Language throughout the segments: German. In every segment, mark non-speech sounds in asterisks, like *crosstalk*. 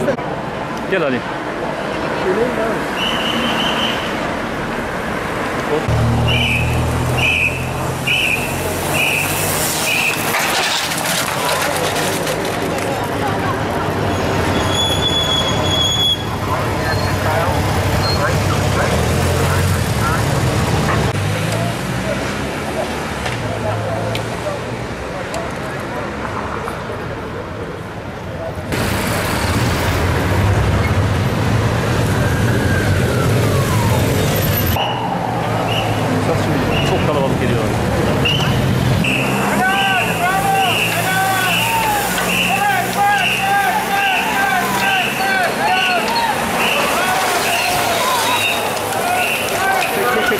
İstersen Gel Ali. geleyim abi.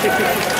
Thank *laughs* you.